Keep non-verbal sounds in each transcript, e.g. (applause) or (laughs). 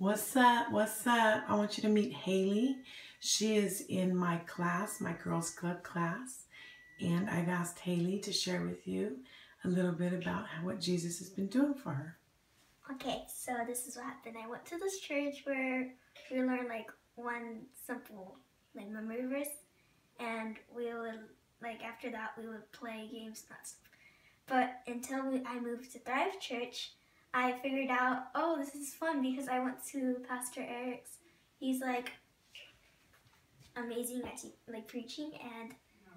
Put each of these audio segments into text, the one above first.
What's up? What's up? I want you to meet Haley. She is in my class, my Girls Club class. And I've asked Haley to share with you a little bit about what Jesus has been doing for her. Okay, so this is what happened. I went to this church where we learned like one simple like memory verse, and we would like after that we would play games and stuff. But until we, I moved to Thrive Church, I figured out, oh, this is fun because I went to Pastor Eric's. He's like amazing at like preaching, and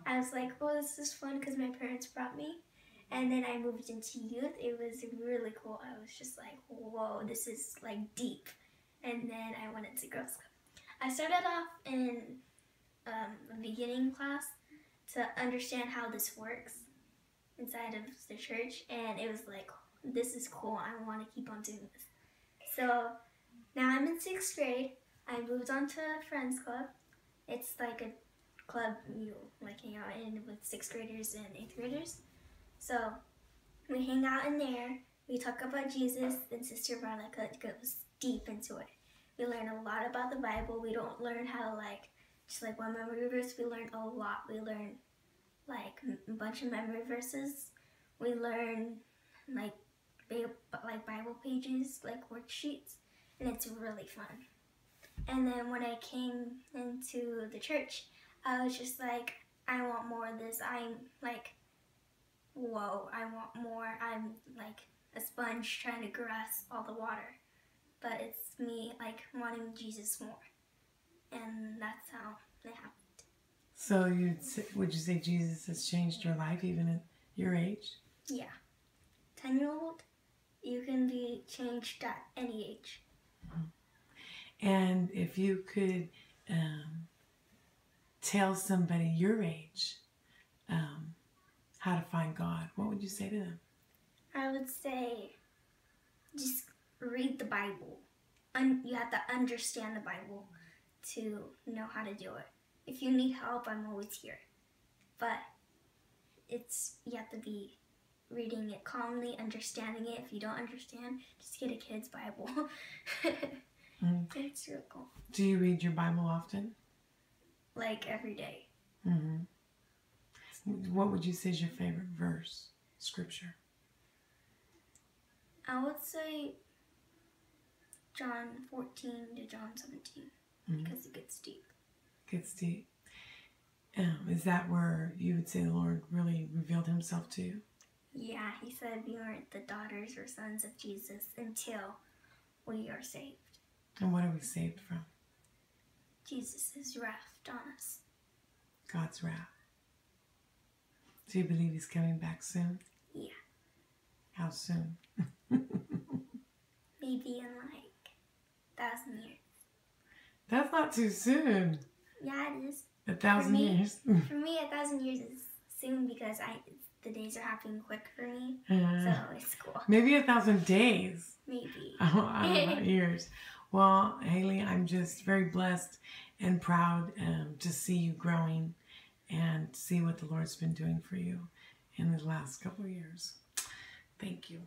I was like, oh, this is fun because my parents brought me. And then I moved into youth. It was really cool. I was just like, whoa, this is like deep. And then I went into Girls Club. I started off in um, a beginning class to understand how this works inside of the church, and it was like, this is cool. I want to keep on doing this. So now I'm in sixth grade. I moved on to a Friends Club. It's like a club you like hang out in with sixth graders and eighth graders. So we hang out in there. We talk about Jesus, and Sister Veronica goes deep into it. We learn a lot about the Bible. We don't learn how to like just like one memory verse. We learn a lot. We learn like a bunch of memory verses. We learn like like Bible pages, like worksheets, and it's really fun. And then when I came into the church, I was just like, I want more of this. I'm like, whoa, I want more. I'm like a sponge trying to grasp all the water. But it's me like wanting Jesus more. And that's how it happened. So you would you say Jesus has changed your life even at your age? Yeah. 10 year old you can be changed at any age. And if you could um, tell somebody your age um, how to find God, what would you say to them? I would say just read the Bible. Un- you have to understand the Bible to know how to do it. If you need help, I'm always here. But it's you have to be reading it calmly, understanding it. If you don't understand, just get a kid's Bible. (laughs) mm. It's real cool. Do you read your Bible often? Like every day. Mm-hmm. What would you say is your favorite verse, scripture? I would say John 14 to John 17 mm-hmm. because it gets deep. Gets deep. Um, is that where you would say the Lord really revealed himself to you? Yeah, he said we aren't the daughters or sons of Jesus until we are saved. And what are we saved from? Jesus' wrath on us. God's wrath. Do you believe he's coming back soon? Yeah. How soon? (laughs) Maybe in like thousand years. That's not too soon. Yeah, it is. A thousand for me, years. for me, a thousand years is soon because I the days are happening quick for me. Uh, so it's cool. Maybe a thousand days. Maybe. (laughs) Oh, I don't know years. Well, Haley, I'm just very blessed and proud um, to see you growing and see what the Lord's been doing for you in the last couple of years. Thank you.